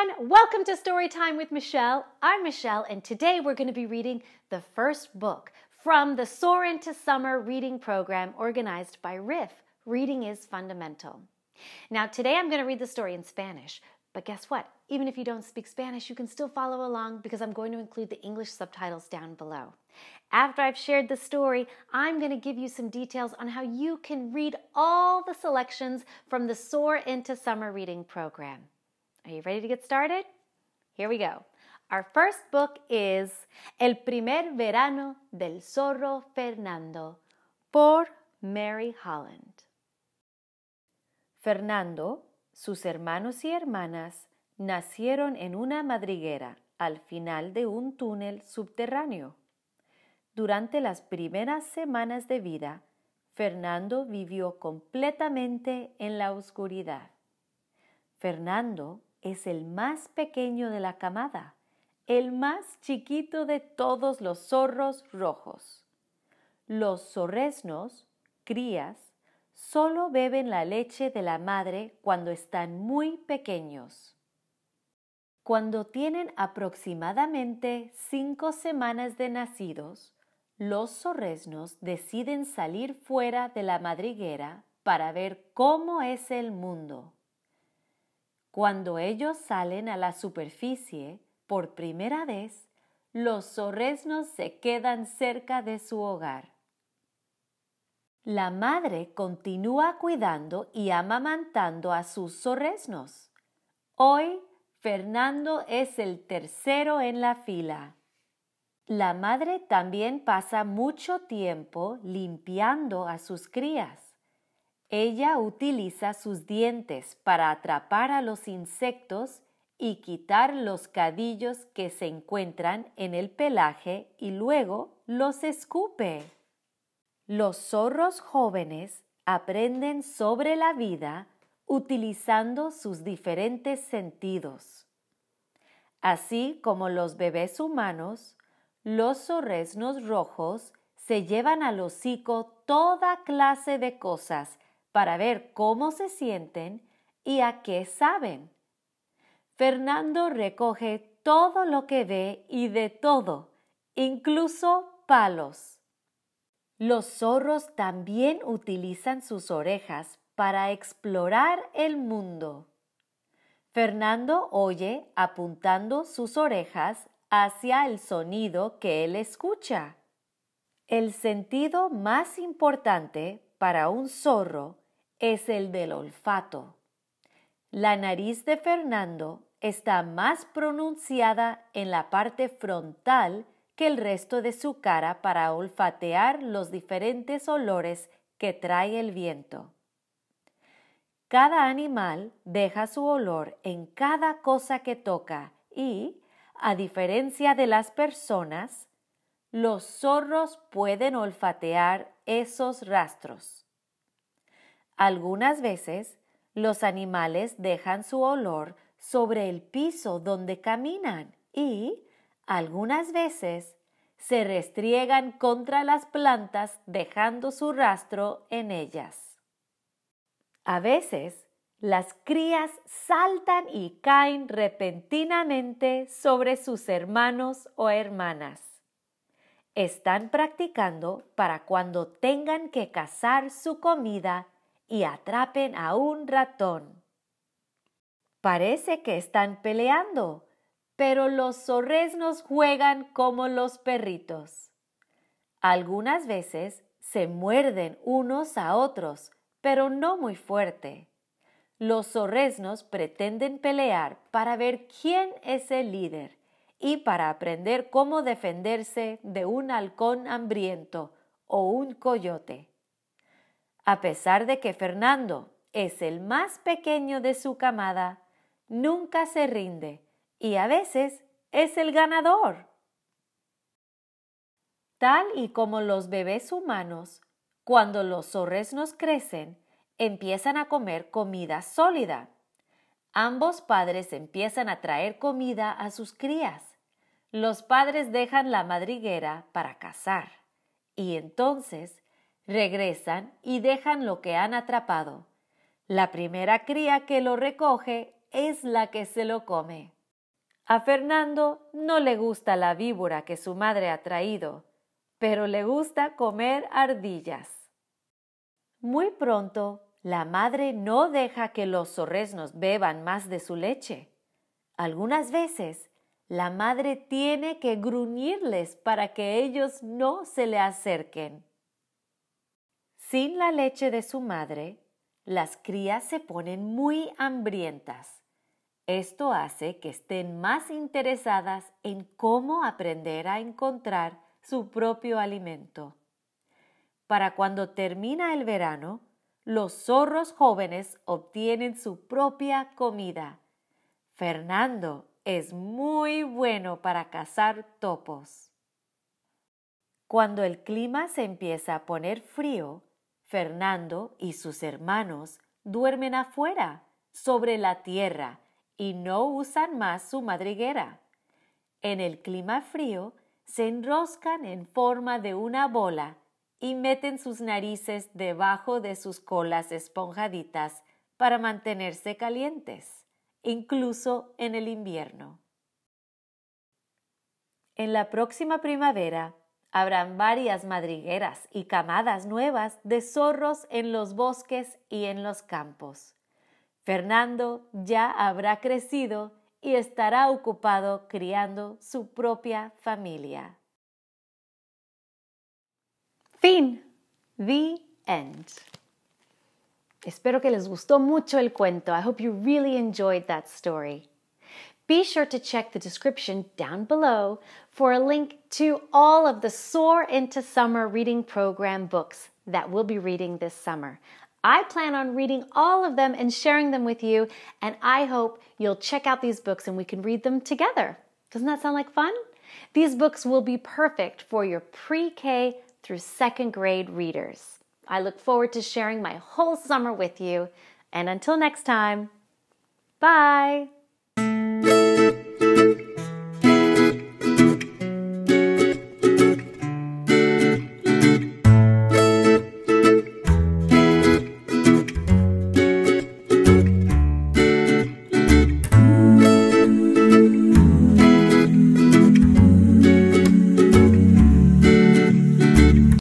everyone. Welcome to Storytime with Michelle. I'm Michelle, and today we're going to be reading the first book from the Soar into Summer reading program organized by RIF. Reading is fundamental. Now, today I'm going to read the story in Spanish, but guess what? Even if you don't speak Spanish, you can still follow along because I'm going to include the English subtitles down below. After I've shared the story, I'm going to give you some details on how you can read all the selections from the Soar into Summer reading program. Are you ready to get started? Here we go. Our first book is El primer verano del zorro Fernando por Mary Holland. Fernando, sus hermanos y hermanas nacieron en una madriguera al final de un túnel subterráneo. Durante las primeras semanas de vida, Fernando vivió completamente en la oscuridad. Fernando es el más pequeño de la camada, el más chiquito de todos los zorros rojos. Los zorresnos, crías, solo beben la leche de la madre cuando están muy pequeños. Cuando tienen aproximadamente cinco semanas de nacidos, los zorresnos deciden salir fuera de la madriguera para ver cómo es el mundo. Cuando ellos salen a la superficie por primera vez, los zorresnos se quedan cerca de su hogar. La madre continúa cuidando y amamantando a sus zorresnos. Hoy Fernando es el tercero en la fila. La madre también pasa mucho tiempo limpiando a sus crías. Ella utiliza sus dientes para atrapar a los insectos y quitar los cadillos que se encuentran en el pelaje y luego los escupe. Los zorros jóvenes aprenden sobre la vida utilizando sus diferentes sentidos. Así como los bebés humanos, los zorresnos rojos se llevan al hocico toda clase de cosas para ver cómo se sienten y a qué saben. Fernando recoge todo lo que ve y de todo, incluso palos. Los zorros también utilizan sus orejas para explorar el mundo. Fernando oye apuntando sus orejas hacia el sonido que él escucha. El sentido más importante para un zorro es el del olfato. La nariz de Fernando está más pronunciada en la parte frontal que el resto de su cara para olfatear los diferentes olores que trae el viento. Cada animal deja su olor en cada cosa que toca y, a diferencia de las personas, los zorros pueden olfatear esos rastros. Algunas veces los animales dejan su olor sobre el piso donde caminan y algunas veces se restriegan contra las plantas dejando su rastro en ellas. A veces las crías saltan y caen repentinamente sobre sus hermanos o hermanas. Están practicando para cuando tengan que cazar su comida y atrapen a un ratón. Parece que están peleando, pero los zorresnos juegan como los perritos. Algunas veces se muerden unos a otros, pero no muy fuerte. Los zorresnos pretenden pelear para ver quién es el líder y para aprender cómo defenderse de un halcón hambriento o un coyote. A pesar de que Fernando es el más pequeño de su camada, nunca se rinde y a veces es el ganador. Tal y como los bebés humanos, cuando los zorresnos crecen, empiezan a comer comida sólida. Ambos padres empiezan a traer comida a sus crías. Los padres dejan la madriguera para cazar y entonces regresan y dejan lo que han atrapado. La primera cría que lo recoge es la que se lo come. A Fernando no le gusta la víbora que su madre ha traído, pero le gusta comer ardillas. Muy pronto, la madre no deja que los zorresnos beban más de su leche. Algunas veces, la madre tiene que gruñirles para que ellos no se le acerquen. Sin la leche de su madre, las crías se ponen muy hambrientas. Esto hace que estén más interesadas en cómo aprender a encontrar su propio alimento. Para cuando termina el verano, los zorros jóvenes obtienen su propia comida. Fernando es muy bueno para cazar topos. Cuando el clima se empieza a poner frío, Fernando y sus hermanos duermen afuera, sobre la tierra, y no usan más su madriguera. En el clima frío se enroscan en forma de una bola y meten sus narices debajo de sus colas esponjaditas para mantenerse calientes, incluso en el invierno. En la próxima primavera Habrán varias madrigueras y camadas nuevas de zorros en los bosques y en los campos. Fernando ya habrá crecido y estará ocupado criando su propia familia. Fin. The end. Espero que les gustó mucho el cuento. I hope you really enjoyed that story. Be sure to check the description down below for a link to all of the Soar into Summer reading program books that we'll be reading this summer. I plan on reading all of them and sharing them with you, and I hope you'll check out these books and we can read them together. Doesn't that sound like fun? These books will be perfect for your pre K through second grade readers. I look forward to sharing my whole summer with you, and until next time, bye!